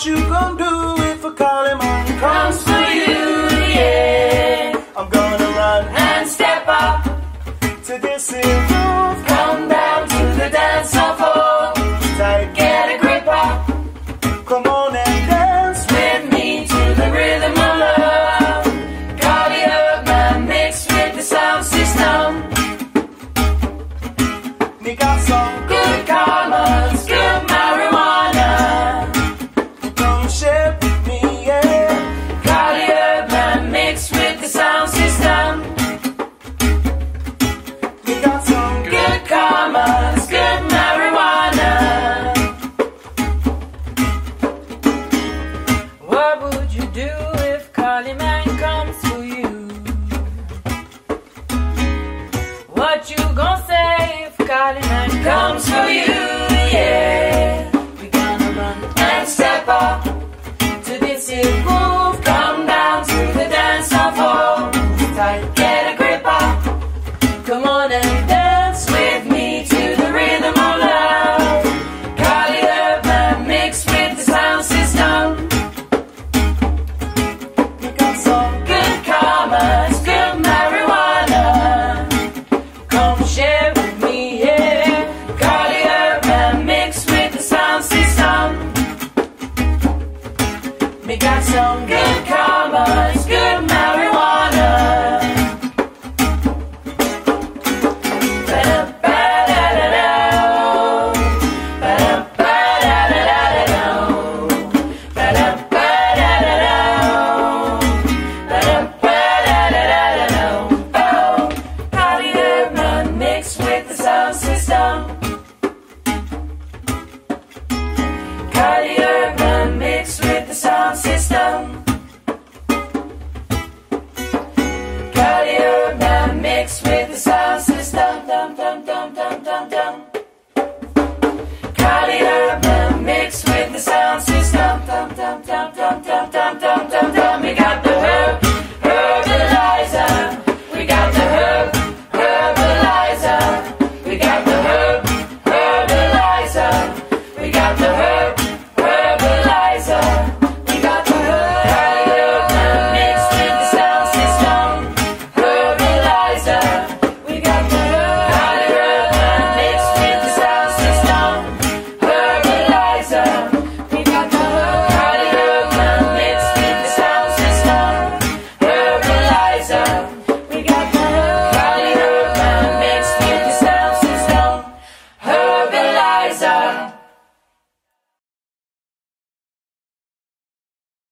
What you gonna do if a collie man Comes for you, yeah. I'm gonna run And step up, to this groove. come down to the dance of hope. Tight, Get a grip up come on and dance. with me to the rhythm of love. Cardi man mixed with the sound system. Me got do if Collie Man comes We got some good karma, it's good marijuana. Mixed next week. wiser.